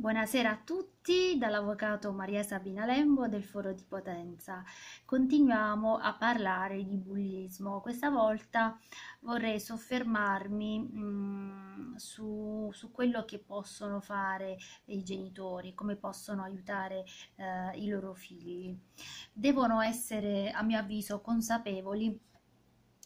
Buonasera a tutti dall'avvocato Maria Sabina Lembo del Foro di Potenza. Continuiamo a parlare di bullismo. Questa volta vorrei soffermarmi mh, mm, su, su, quello che possono fare i genitori, come possono aiutare eh, i loro figli. Devono essere, a mio avviso, consapevoli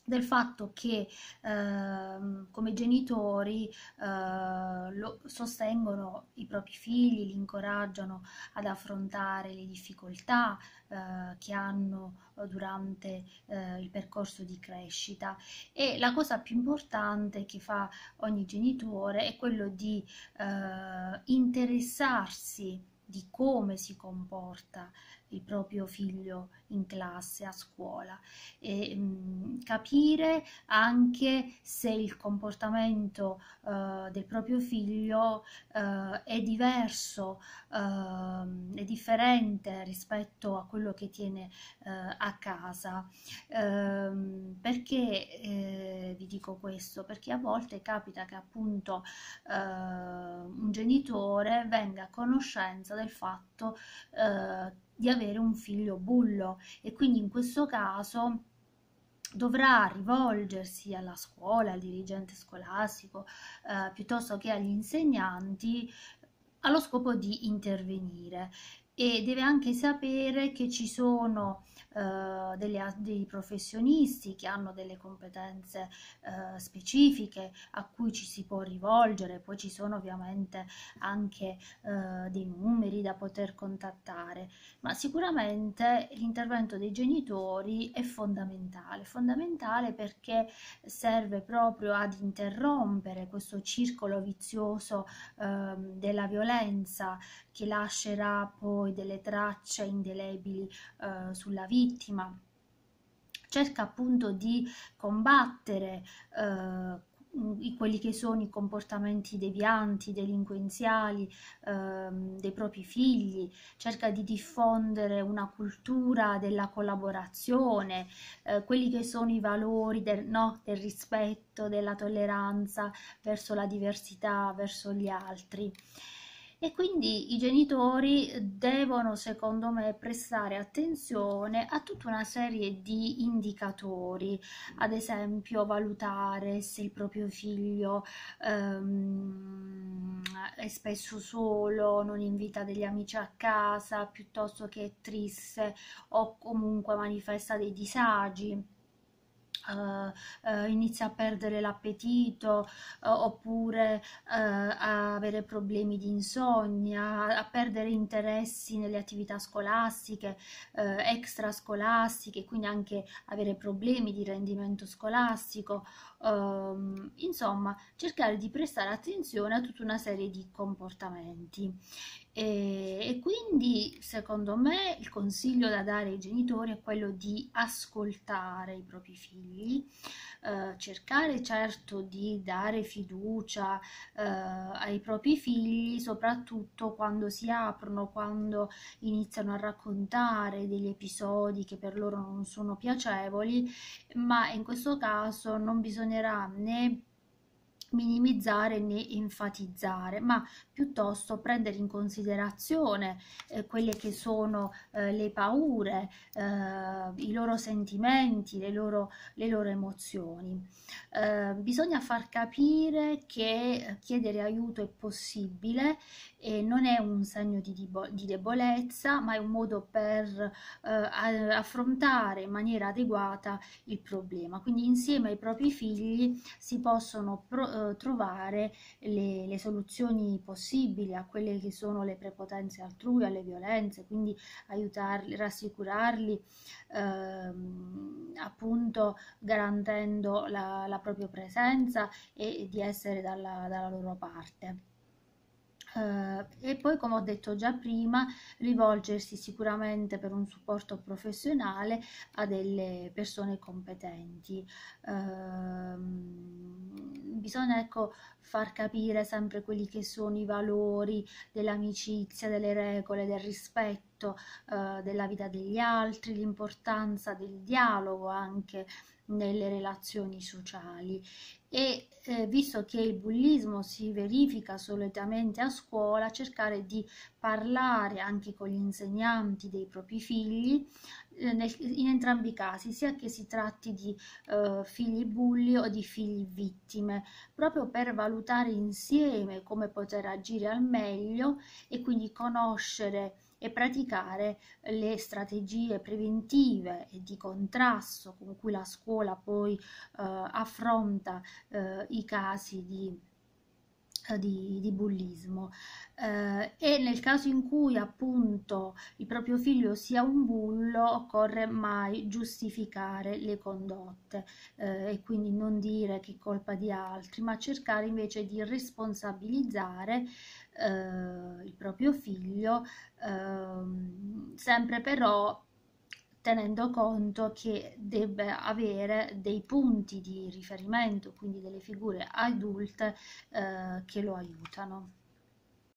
del fatto che eh, come genitori eh, sostengono i propri figli, li incoraggiano ad affrontare le difficoltà eh, che hanno durante eh, il percorso di crescita. E la cosa più importante che fa ogni genitore è quello di eh, interessarsi di come si comporta il proprio figlio in classe, a scuola e mh, mm, capire anche se il comportamento uh, del proprio figlio uh, è diverso, uh, è differente rispetto a quello che tiene a casa. Ehm, perché eh, vi dico questo? Perché a volte capita che appunto un genitore venga a conoscenza del fatto di avere un figlio bullo. E quindi in questo caso dovrà rivolgersi alla scuola, al dirigente scolastico, eh, piuttosto che agli insegnanti, allo scopo di intervenire e deve anche sapere che ci sono eh, delle, dei professionisti che hanno delle competenze eh, specifiche a cui ci si può rivolgere, poi ci sono ovviamente anche eh, dei numeri da poter contattare, ma sicuramente l'intervento dei genitori è fondamentale, fondamentale perché serve proprio ad interrompere questo circolo vizioso ehm, della violenza che lascerà poi delle tracce indelebili eh, sulla vittima, cerca appunto di combattere eh, quelli che sono i comportamenti devianti, delinquenziali ehm, dei propri figli, cerca di diffondere una cultura della collaborazione, eh, quelli che sono i valori del, no, del rispetto, della tolleranza verso la diversità, verso gli altri e quindi i genitori devono secondo me prestare attenzione a tutta una serie di indicatori ad esempio valutare se il proprio figlio um, è spesso solo non invita degli amici a casa piuttosto che è triste o comunque manifesta dei disagi Uh, inizia a perdere l'appetito uh, oppure a avere problemi di insonnia, a perdere interessi nelle attività scolastiche, extrascolastiche, quindi anche avere problemi di rendimento scolastico, ehm, insomma cercare di prestare attenzione a tutta una serie di comportamenti. E, e, quindi secondo me il consiglio da dare ai genitori è quello di ascoltare i propri figli, eh, cercare certo di dare fiducia eh, ai propri figli, soprattutto quando si aprono, quando iniziano a raccontare degli episodi che per loro non sono piacevoli, ma in questo caso non bisognerà né minimizzare né enfatizzare, ma piuttosto prendere in considerazione eh, quelle che sono eh, le paure, eh, i loro sentimenti, le loro, le loro emozioni. Eh, bisogna far capire che chiedere aiuto è possibile e non è un segno di, di debolezza, ma è un modo per eh, affrontare in maniera adeguata il problema. Quindi insieme ai propri figli si possono pro, eh, trovare le, le soluzioni possibili a quelle che sono le prepotenze altrui, alle violenze, quindi aiutarli, rassicurarli ehm, appunto garantendo la, la, propria presenza e di essere dalla, dalla loro parte. Uh, e poi come ho detto già prima rivolgersi sicuramente per un supporto professionale a delle persone competenti. Uh, bisogna ecco far capire sempre quelli che sono i valori dell'amicizia delle regole del rispetto uh, della vita degli altri l'importanza del dialogo anche nelle relazioni sociali e eh, visto che il bullismo si verifica solitamente a scuola, cercare di parlare anche con gli insegnanti dei propri figli eh, in entrambi i casi, sia che si tratti di eh, figli bulli o di figli vittime, proprio per valutare insieme come poter agire al meglio e quindi conoscere e praticare le strategie preventive e di contrasto con cui la scuola poi eh, affronta eh, i casi di eh, di, di, bullismo. Eh, e nel caso in cui appunto il proprio figlio sia un bullo occorre mai giustificare le condotte eh, e quindi non dire che è colpa di altri ma cercare invece di responsabilizzare eh, il proprio figlio, ehm, sempre però tenendo conto che deve avere dei punti di riferimento, quindi delle figure adulte eh, che lo aiutano.